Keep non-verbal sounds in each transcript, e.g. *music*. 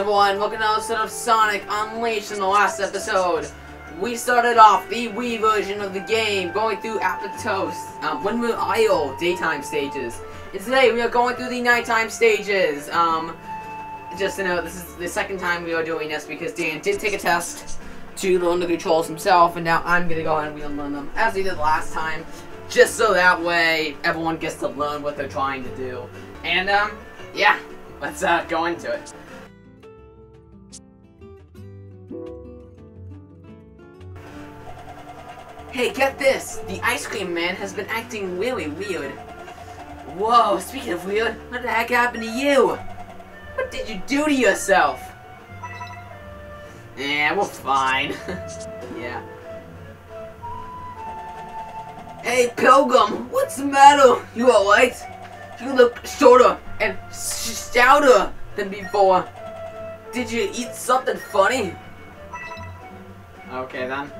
everyone, welcome to another episode of Sonic Unleashed in the last episode. We started off the Wii version of the game, going through Apotos, um, Windmill Isle daytime stages. And today we are going through the nighttime stages. Um, just to note, this is the second time we are doing this because Dan did take a test to learn the controls himself, and now I'm gonna go ahead and relearn them as he did last time, just so that way everyone gets to learn what they're trying to do. And um, yeah, let's uh, go into it. Hey, get this! The ice cream man has been acting really weird. Whoa, speaking of weird, what the heck happened to you? What did you do to yourself? Yeah, we're fine. *laughs* yeah. Hey, Pilgrim, what's the matter? You alright? You look shorter and stouter than before. Did you eat something funny? Okay then.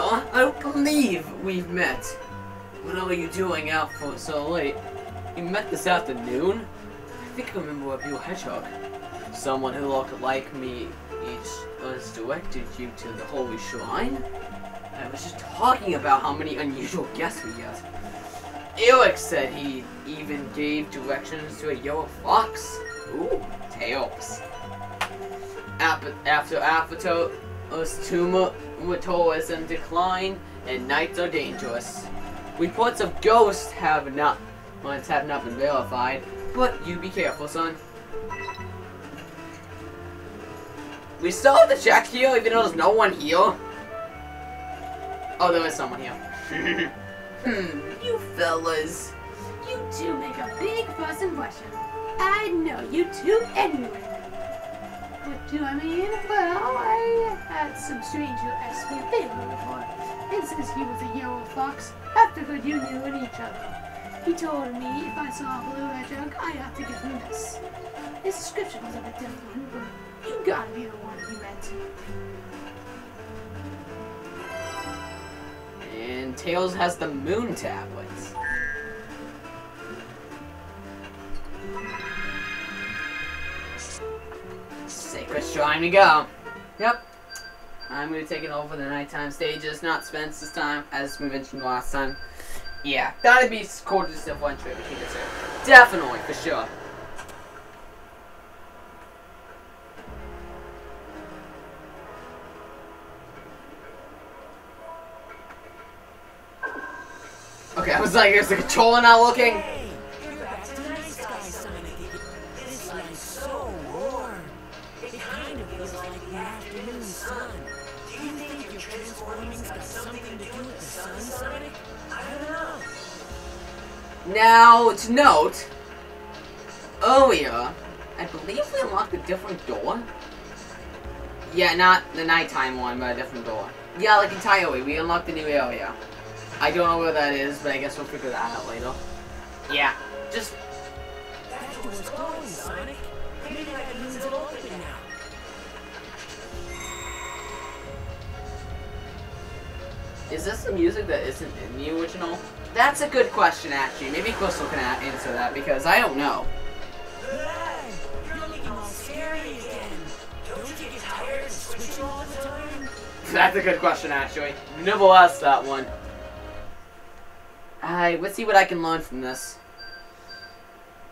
Huh? I don't believe we've met. What are you doing out for so late? You met this afternoon? I think I remember a Blue Hedgehog. Someone who looked like me each was directed you to the Holy Shrine? I was just talking about how many unusual guests we get. Eric said he even gave directions to a yellow fox. Ooh, tails. After Apotos' tumultuously decline and nights are dangerous. Reports of ghosts have not once have not been verified, but you be careful, son. We still have to check here, even though there's no one here. Oh, there is someone here. *laughs* Hmm, you fellas. You two make a big fuss first impression. I know you two anyway. Do I mean? Well, I had some stranger ask me a before. And since he was a yellow fox, I figured you knew each other. He told me if I saw a blue hedgehog, I have to give him this. His description was a bit different, but you gotta be the one he meant. And Tails has the moon tablets. Sacred shrine to go. Yep. I'm gonna take it over the nighttime stages, not Spence this time, as we mentioned last time. Yeah, that'd be to just have one trip between the two. Definitely, for sure. Okay, I was like, is the controller not working? I don't know. Now, to note, earlier, I believe we unlocked a different door. Yeah, not the nighttime one, but a different door. Yeah, like entirely, we unlocked a new area. I don't know where that is, but I guess we'll figure that out later. Yeah, just That Sonic. Maybe that means it'll open now. Is this the music that isn't in the original? That's a good question, actually. Maybe Crystal can answer that, because I don't know. *laughs* That's a good question, actually. Never asked that one. Alright, let's see what I can learn from this.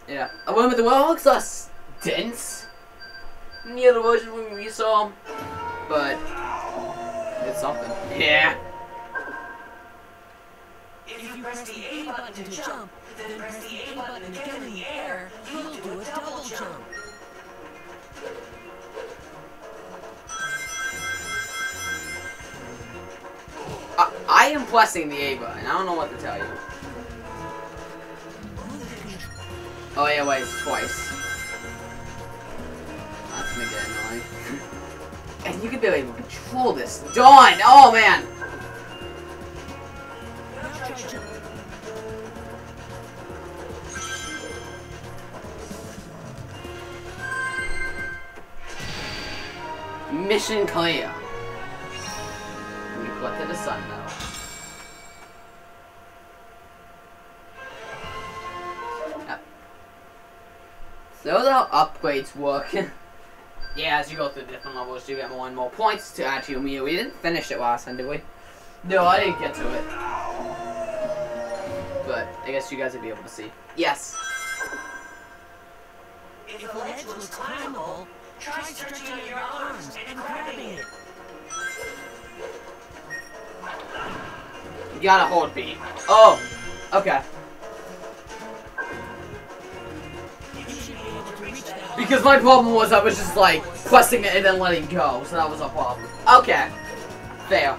Yeah. A woman with the world looks less dense than the other version we saw, but it's something. Yeah. Press the A button to jump, then press the A button again in the air, you'll do a double jump. I, am pressing the A button. I don't know what to tell you. Oh yeah, wait, twice. That's gonna get annoying. *laughs* and you can barely control this. Dawn! Oh man! Mission clear. We to the sun now. Yep. So those are how upgrades work. *laughs* yeah, as you go through different levels, you get more and more points to add to your meal. We didn't finish it last time, did we? No, I didn't get to it. But I guess you guys will be able to see. Yes. If a ledge looks climbable, try your arms and grabbing it. You gotta hold B. Oh, okay. You should be able to reach that. Because my problem was I was just like pressing it and then letting go, so that was a problem. Okay. Fair.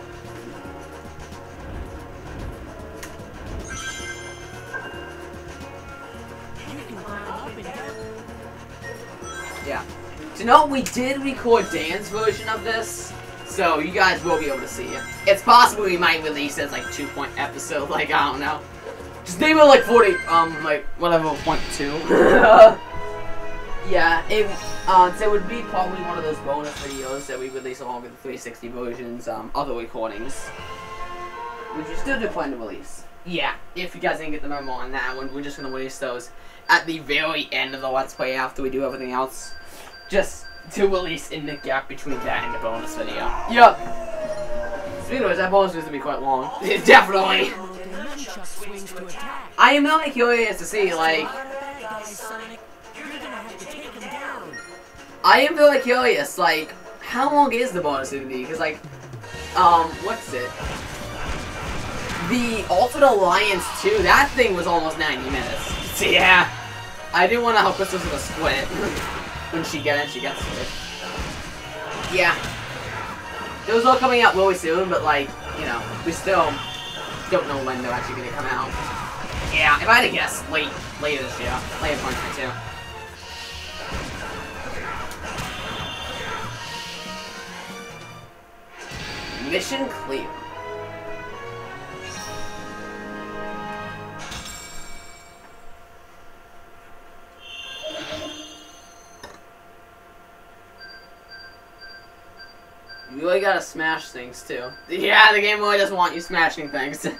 So no, we did record Dan's version of this, so you guys will be able to see it. It's possible we might release it as like two point episode, *laughs* like I don't know. Just name it like forty, um, like whatever point two. *laughs* yeah, it, uh, so it would be probably one of those bonus videos that we release along with the 360 versions, um, other recordings, which we still do plan to release. Yeah, if you guys didn't get the memo on that one, we're just gonna release those at the very end of the Let's Play after we do everything else. Just to release in the gap between that and the bonus video. Yup. Speaking of which, that bonus is gonna be quite long. *laughs* Definitely. Look at nunchuck swings to attack. I am really curious to see, like, Lot of bad guys, Sonic. You're gonna have to take them down. I am really curious, like, how long is the bonus gonna be? Because, like, um, what's it? The Ultimate Alliance 2, that thing was almost 90 minutes. So, yeah. I do want to help Crystal with a split. *laughs* when she gets it, she gets it. Yeah. Those are coming out really soon, but, like, you know, we still don't know when they're actually gonna come out. Yeah, if I had to guess, late, later this year. Later 2022. Mission clear. You really gotta smash things too. Yeah, the game really doesn't want you smashing things. *laughs*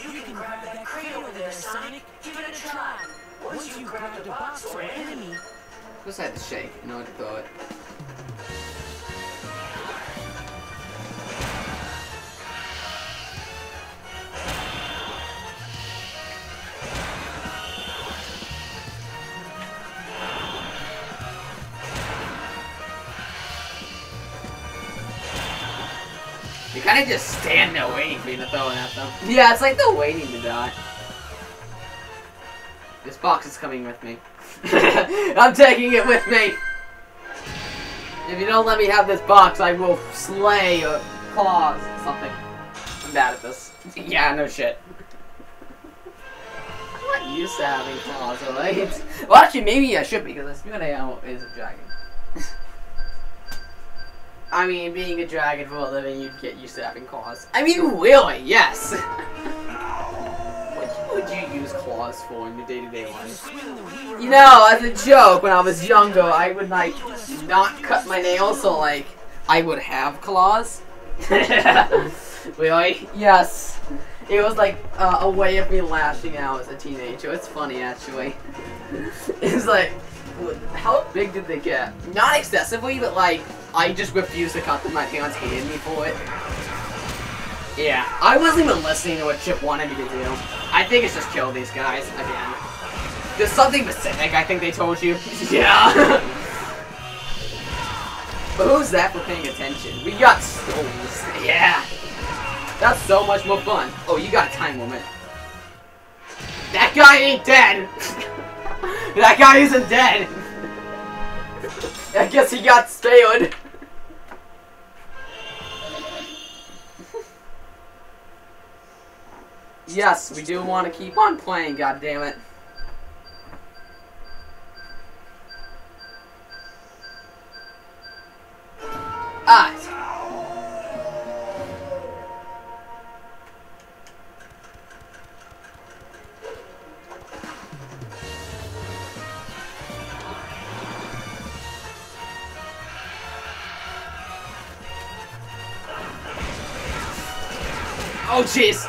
You can grab that crate over there, Sonic. Give it a try. Once you grab the box or enemy, Of had to shake in order to throw it. Kind of just stand there waiting for you to throw it at them. Yeah, it's like they're waiting to die. This box is coming with me. *laughs* I'm taking it with me. If you don't let me have this box, I will slay or claws or something. I'm bad at this. *laughs* Yeah, no shit. I'm not used to having claws, alright? Well, actually, maybe I should because Espadeo is a dragon. I mean, being a dragon for a living, you'd get used to having claws. I mean, really, yes. *laughs* what would you use claws for in your day-to-day life? the wheel. You know, as a joke, when I was younger, I would like not cut my nails, so like I would have claws. *laughs* really? Yes. It was like uh, a way of me lashing out as a teenager. It's funny actually. *laughs* it's like, how big did they get? Not excessively, but like I just refused to cut them. My parents hated me for it. Yeah, I wasn't even listening to what Chip wanted me to do. I think it's just kill these guys again. There's something specific, I think they told you. *laughs* yeah. but who's that for paying attention? We got stones. Yeah. That's so much more fun. Oh, you got a time limit. That guy ain't dead. *laughs* that guy isn't dead. *laughs* I guess he got spared. yes, we do want to keep on playing, God damn it. Oh jeez.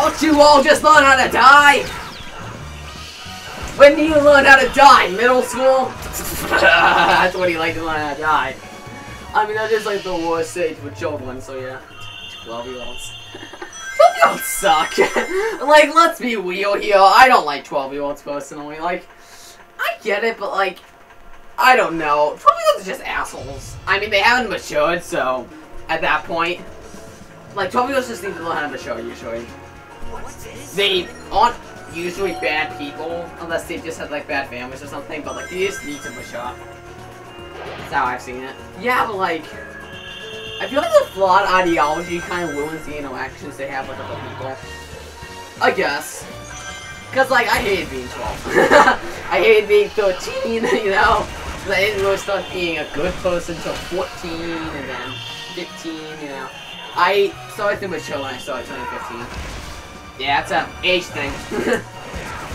Don't you all just learn how to die? When do you learn how to die? Middle school? *laughs* That's when you like to learn how to die. I mean, that is like the worst age for children, so yeah. 12 year olds. *laughs* 12 year olds suck. *laughs* like, let's be real here. I don't like 12 year olds personally. Like, I get it, but like, I don't know. 12 year olds are just assholes. I mean, they haven't matured, so at that point, like 12 year olds just need to learn how to mature usually. They aren't usually bad people unless they just have like bad families or something, but like they just need to mature. That's how I've seen it. Yeah, but like I feel like the flawed ideology kind of ruins the interactions they have with other people. I guess. Cause like I hated being 12. *laughs* I hated being 13, *laughs* you know? I didn't really start being a good person until 14 and then 15, you know. I started to mature when I started turning 15. Yeah, it's an age thing. *laughs*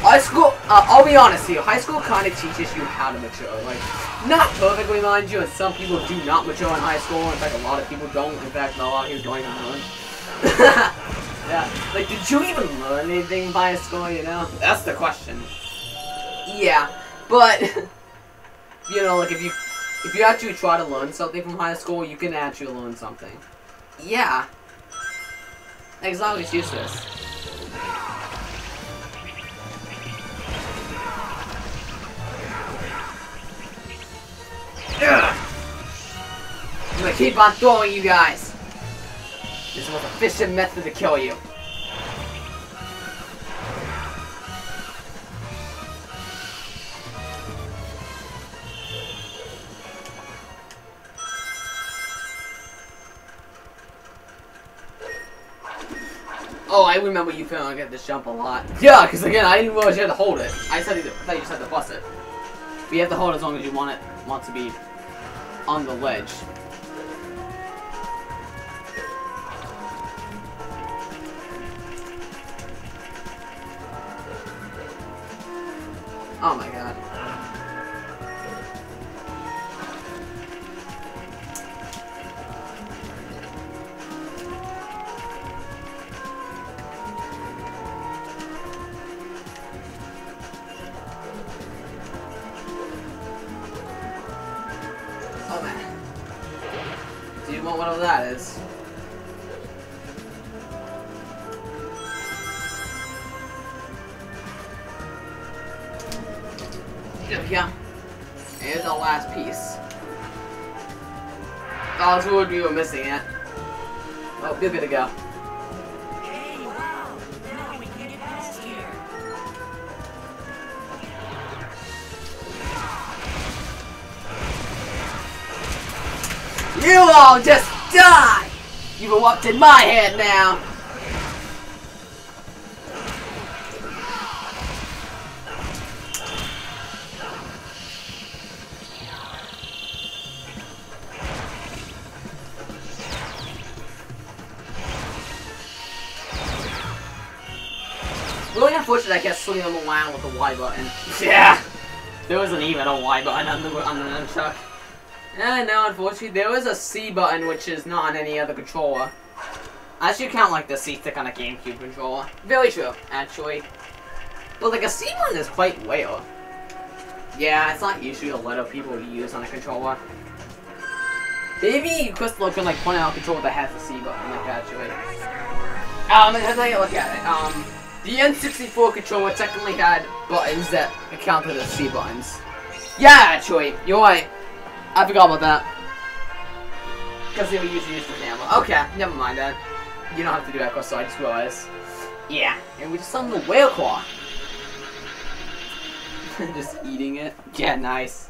high school, uh, I'll be honest here, high school kind of teaches you how to mature. Like, not perfectly, mind you, and some people do not mature in high school. In fact, a lot of people don't. In fact, a lot of people don't even learn. *laughs* yeah, like, did you even learn anything by high school, you know? That's the question. Yeah, but, *laughs* you know, like, if you, if you actually try to learn something from high school, you can actually learn something. Yeah. As it's useless. I'm gonna keep on throwing you guys. This was efficient method to kill you. Oh, I remember you feeling like this jump a lot. Yeah, because again, I didn't realize you had to hold it. I said you, I thought you just had to bust it. But you have to hold it as long as you want it want to be on the ledge. Oh my god. You've erupted my head now! Really unfortunate I kept swinging them around with the Y button. *laughs* Yeah! There wasn't even a Y button on the, on the nunchuck. Yeah, no, unfortunately, there was a C button, which is not on any other controller. I count, like, the C stick on a GameCube controller. Very true, actually. But, like, a C button is quite rare. Yeah, it's not usually a lot of people use on a controller. Maybe Crystal can, like, point out a controller that has a C button, like, actually. Um, let's take a look at it. Um, the N64 controller technically had buttons that counted as C buttons. Yeah, actually, you're right. I forgot about that. Because they were usually used for camera. Okay, never mind then. You don't have to do that, so I just realized. Yeah, and we just on the whale claw. *laughs* just eating it. Yeah, nice.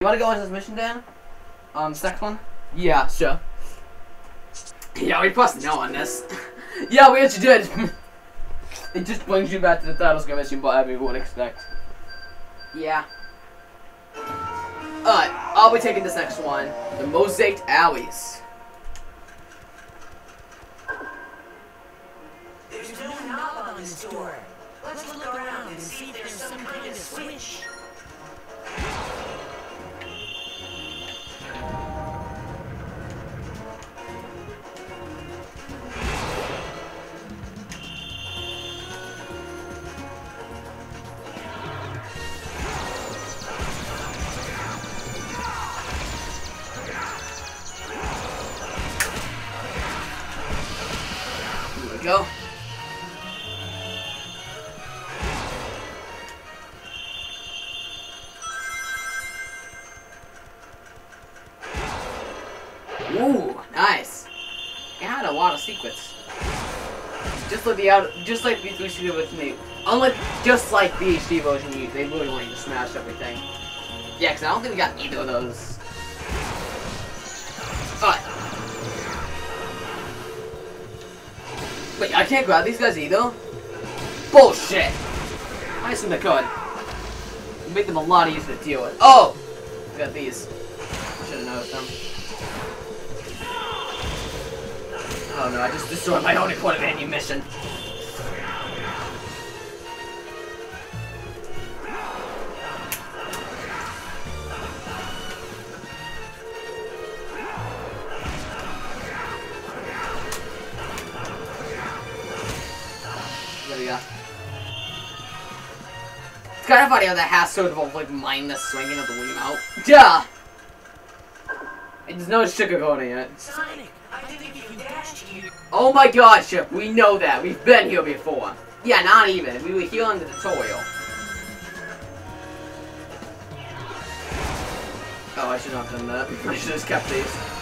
You wanna go on this mission, Dan? Um, second one? Yeah, sure. Yeah, we pressed no on this. *laughs* yeah, we actually did. *laughs* It just brings you back to the title screen mission, but you would expect. Yeah. Alright, I'll be taking this next one. The Mosaiced Alleys. There's no knob on this door. Let's look around and see if there's some kind of switch. Ooh, nice. It had a lot of secrets. Just like the out, just like the 360 with me. Unlike just like the HD version, they really want you to smash everything. Yeah, because I don't think we got either of those. Alright. Wait, I can't grab these guys either? Bullshit! I assume I could. Make them a lot easier to deal with. Oh! I got these. Should've noticed them. Oh no, I just destroyed my ammunition. There we go. It's kind of funny how that has to involve, like mindless swinging of the Wiimote. *laughs* Yeah! There's no sugarcoating it. Sonic, Oh my god, we know that. We've been here before. Yeah, not even. We were here in the tutorial. Oh, I should not have done that. *laughs* I should have just kept these.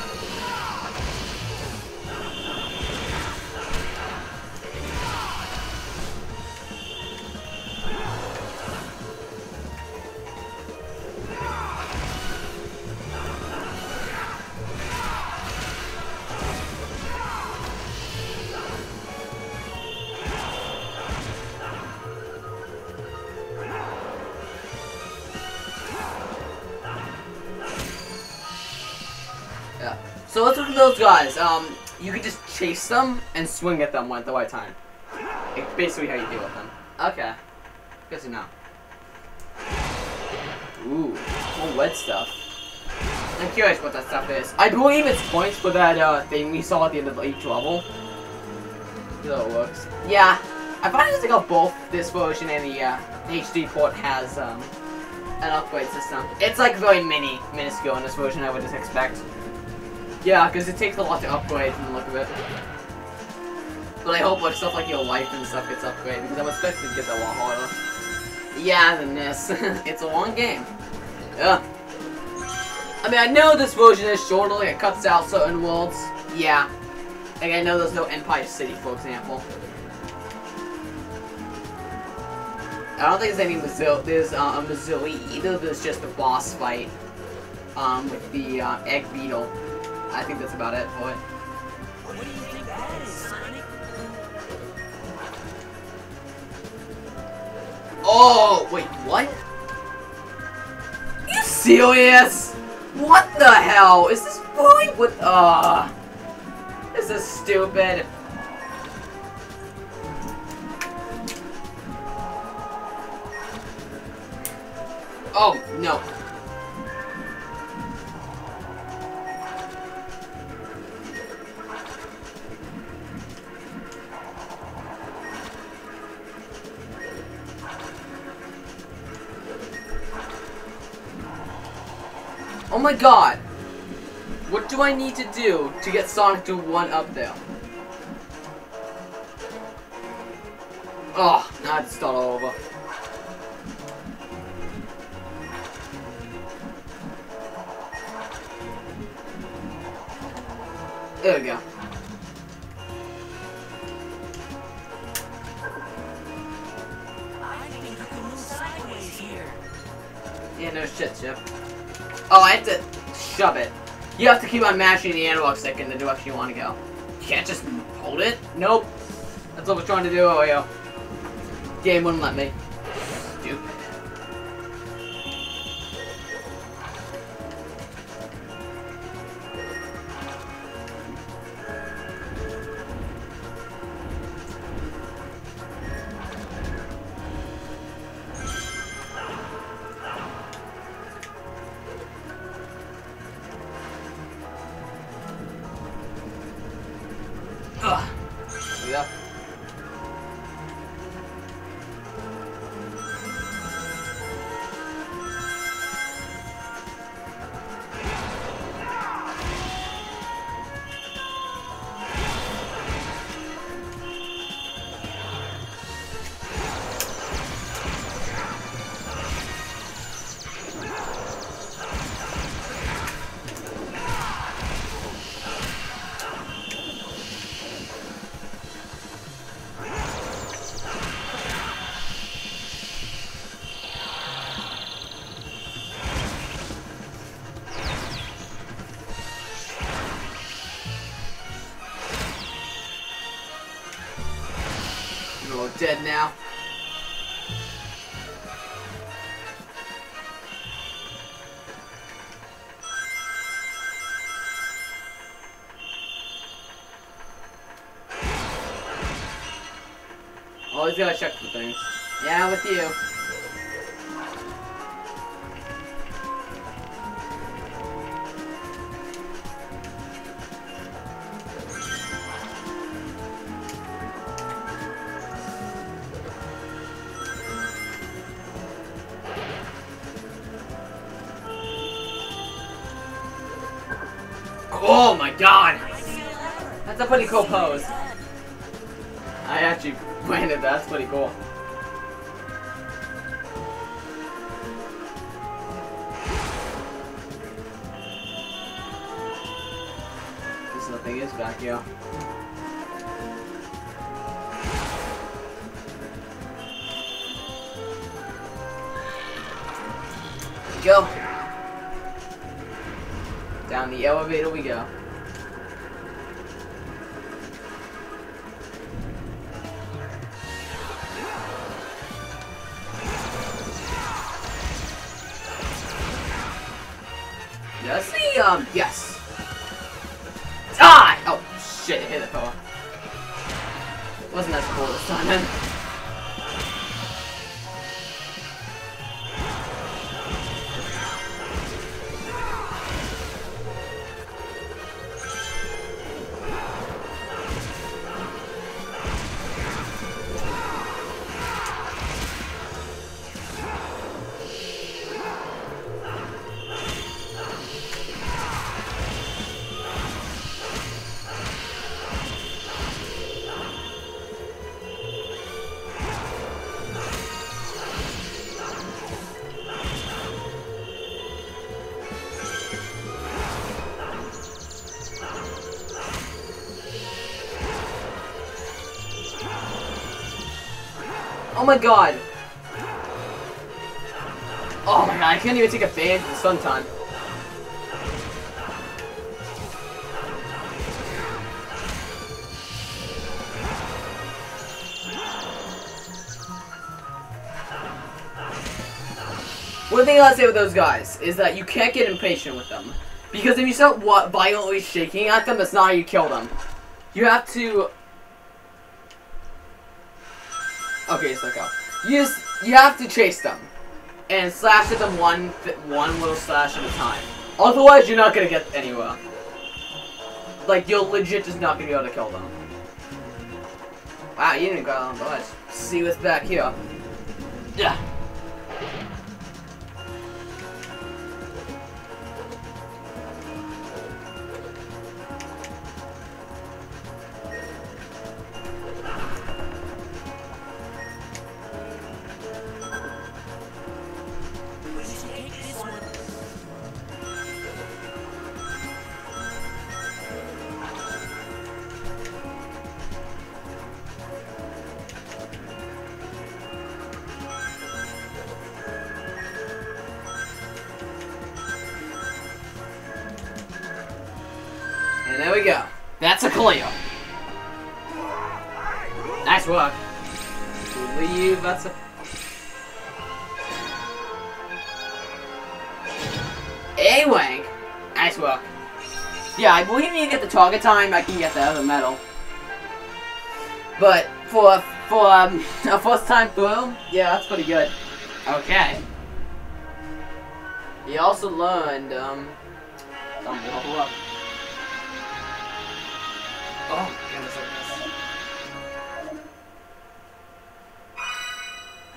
Can just chase them and swing at them at the right time. It's basically how you deal with them. Okay. Good to know. Ooh, more red stuff. I'm curious what that stuff is. I believe it's points for that uh, thing we saw at the end of each level. See how it works. Yeah, I find it like both this version and the uh, HD port has um, an upgrade system. It's like very mini, minuscule in this version, I would just expect. Yeah, because it takes a lot to upgrade from the look of it. But I hope like stuff like your life and stuff gets upgraded because I'm expecting to get that a lot harder. Yeah, than this. *laughs* it's a long game. Yeah. I mean, I know this version is shorter, like it cuts out certain worlds. Yeah. Like I know there's no Empire City, for example. I don't think there's any Mazuri, there's uh, a Mazuri either. There's just a boss fight um, with the uh, Egg Beetle. I think that's about it it. what do you think that is, Sonic? Oh, wait, what? You serious? What the hell? Is this boy with, uh... This is stupid. Oh, no. My god! What do I need to do to get Sonic to one up there? Oh, to start all On mashing the analog stick in the direction you want to go. You can't just hold it. Nope. That's what we're trying to do oh, here. Game wouldn't let me. Dead now. Always gotta check for things. Yeah, with you. Cool pose. I actually landed that. That's pretty cool. There's nothing is back here. Go. Down the elevator we go. Um, yes. Die! Oh, shit, it hit the fella. Wasn't as cool this time, then. *laughs* Oh my god! Oh my god, I can't even take advantage of the sun time. One thing I'll say with those guys is that you can't get impatient with them. Because if you start violently shaking at them, that's not how you kill them. You have to Okay, it's like you just you have to chase them and slash at them one one little slash at a time. Otherwise, you're not gonna get anywhere. Like you're legit just not gonna be able to kill them. Wow, you didn't go on ledge. See what's back here. Yeah. That's a Cleo. Nice work. believe that's a. A Wank. Nice work. Yeah, I believe you get the target time, I can get the other medal. But for for um, *laughs* a first time through, yeah, that's pretty good. Okay. You also learned um. Something to hold up.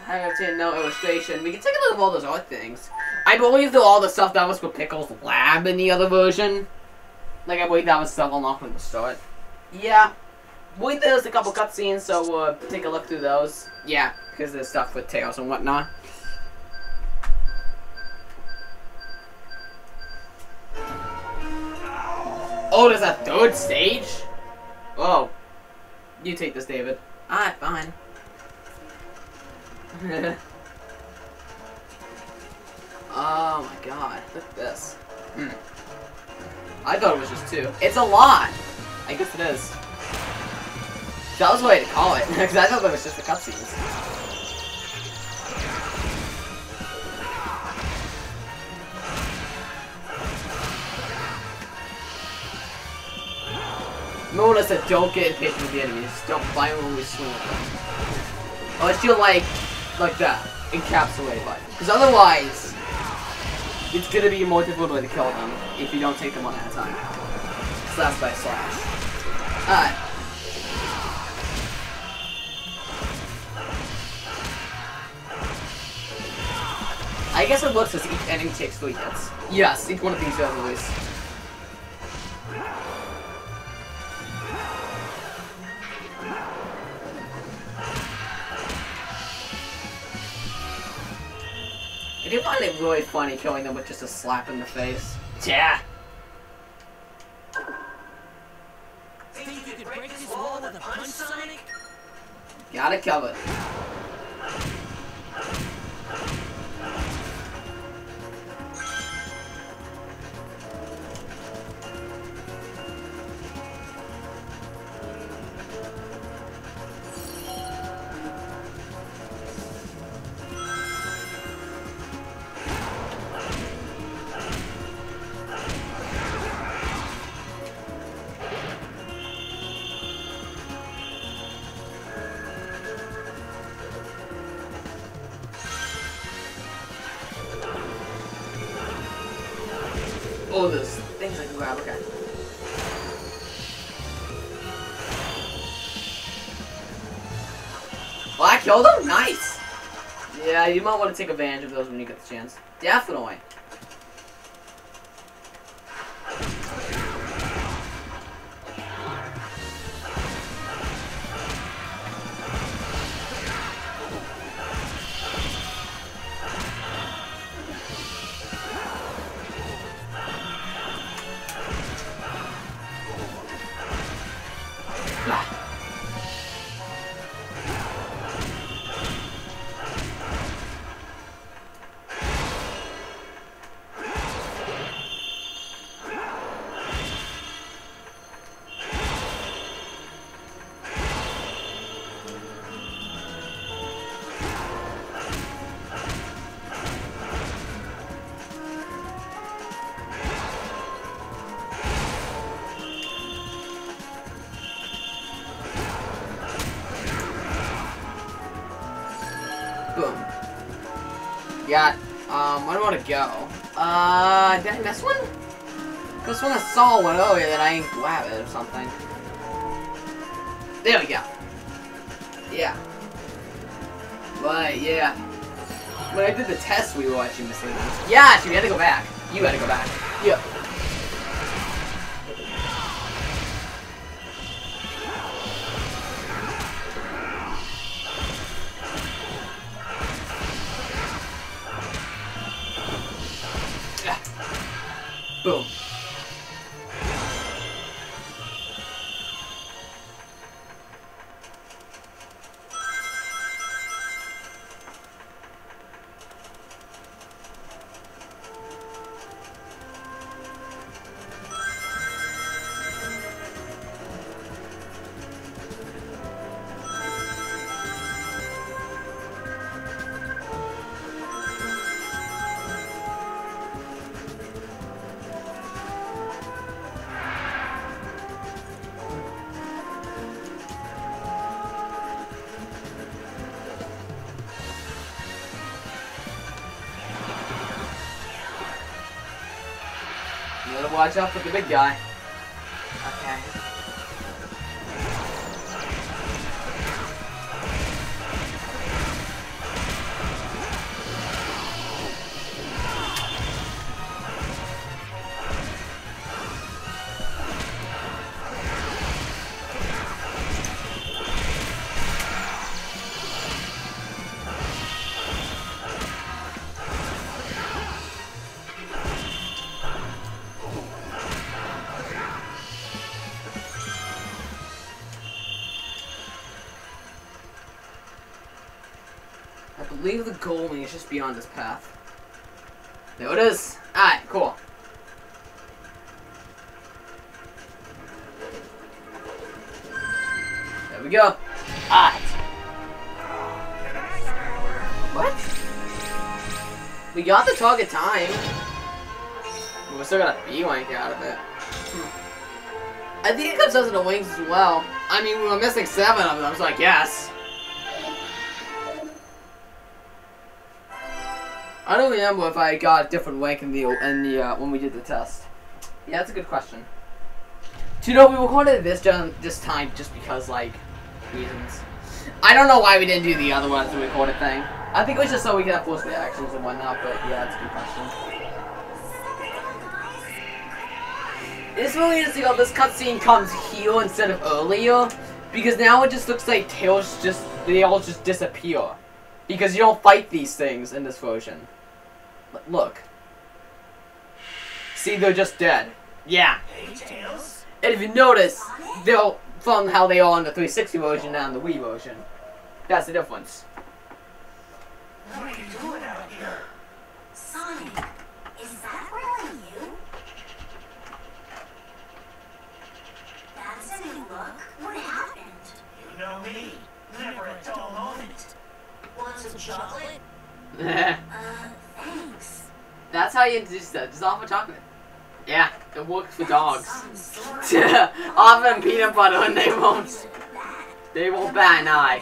I have to no illustration. We can take a look at all those other things. I believe that all the stuff that was for Pickle's lab in the other version. Like I believe that was stuff unlocked from the start. Yeah. Believe there's a couple cutscenes, so we'll uh, take a look through those. Yeah, because there's stuff with Tails and whatnot. Oh, there's a third stage? Oh. You take this, David. Alright, fine. *laughs* oh my god, look at this. Hmm. I thought it was just two. It's a lot! I guess it is. That was the way to call it, *laughs* because I thought it was just the cutscenes. Remember when I said don't get impatient with the enemies, don't violently swing at them. Unless you're like, like that, encapsulate by Because otherwise, it's gonna be a more difficult way to kill them if you don't take them one at a time. Slash by slash. Alright. I guess it looks as each enemy takes three hits. Yes, each one of these does at least. I do find it really funny killing them with just a slap in the face. Yeah. Think you could break this wall with a punch, Sonic? Got it Oh, those things I can grab. Okay. Well, I killed him? Nice! Yeah, you might want to take advantage of those when you get the chance. Definitely. Got, um, where do I want to go? Uh, did I miss one? Because when I saw one earlier that I grab it or something. There we go. Yeah. But, yeah. When I did the test, we were actually missing ones. Yeah, actually, we had to go back. You had to go back. Yeah. Watch out for the big guy. Beyond this path. There it is. Alright, cool. There we go. Alright. What? We got the target time. We're still gonna B-Wank out of it. I think it comes out of the wings as well. I mean, we were missing seven of them, so I guess. I don't remember if I got a different rank in the in the uh, when we did the test. Yeah, that's a good question. Do you know we recorded this this time just because like reasons. I don't know why we didn't do the other one as a recorded thing. I think it was just so we could have forced reactions and whatnot. But yeah, that's a good question. It's really interesting how this cutscene comes here instead of earlier, because now it just looks like Tails just they all just disappear, because you don't fight these things in this version. Look. See, they're just dead. Yeah. And if you notice, they're from how they are in the 360 version and the Wii version. That's the difference. What are you doing out here? Sonic, is that really you? That's a new look. What happened? You know me. Never a dull moment. Want some chocolate? *laughs* Uh. That's how you introduce that. Just offer chocolate. Yeah, it works for dogs. Some sort of offer them peanut butter and they won't. They won't bat an eye.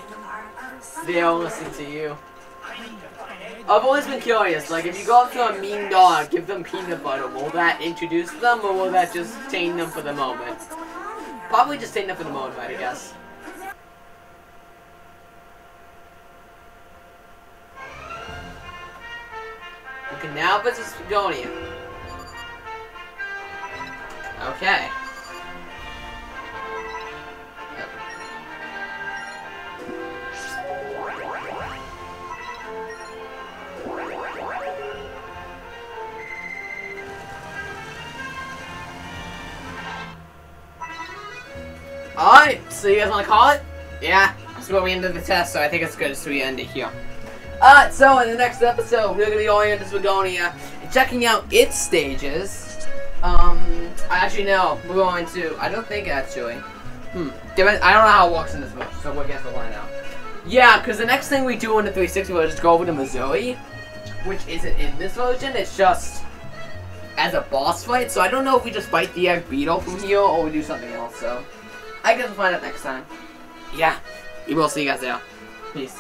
They'll listen to you. I need to find egg. I've always been curious, like if you go up to a mean dog, give them peanut butter, will that introduce them or will that just tame them for the moment? What's going on here? Probably just tame them for the moment, I guess. Can now visit Spagonia. Okay. Alright, so you guys want to call it? Yeah, that's where we ended the test, so I think it's good as we end it here. So in the next episode, we're going to be going into Spagonia checking out its stages. Um, I actually know, we're going to, I don't think actually. Hmm, I don't know how it works in this version, so we'll guess we'll find out. Yeah, because the next thing we do in the 360 was just go over to Mazuri, which isn't in this version, it's just as a boss fight, so I don't know if we just fight the egg beetle from here or we do something else, so I guess we'll find out next time. Yeah, we will see you guys there. Peace.